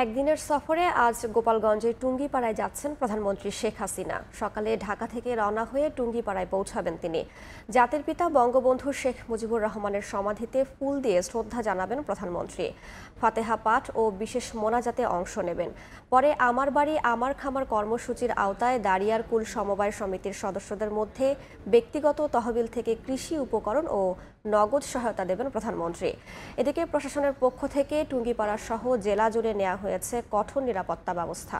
একদিনের সফরে আজ গোপালগঞ্জের টুঙ্গিপাড়ায় যাচ্ছেন প্রধানমন্ত্রী শেখ হাসিনা। সকালে ঢাকা থেকে রওনা হয়ে টুঙ্গিপাড়ায় পৌঁছাবেন তিনি। জাতির পিতা বঙ্গবন্ধু শেখ মুজিবুর রহমানের সমাধিতে ফুল দিয়ে শ্রদ্ধা জানাবেন প্রধানমন্ত্রী। ফাতেহা পাঠ ও বিশেষ মোনাজাতে অংশ নেবেন। পরে আমার বাড়ি, আমার খামার কর্মসূচির আওতায় দাঁড়িয়ার কুল সমবায় সমিতির সদস্যদের মধ্যে ব্যক্তিগত তহবিল থেকে কৃষি উপকরণ ও নগদ সহায়তা দেবেন প্রধানমন্ত্রী। এদিকে প্রশাসনের পক্ষ থেকে টুঙ্গিপাড়া সহ জেলা জুড়ে নেওয়া হয়েছে কঠোর নিরাপত্তা ব্যবস্থা।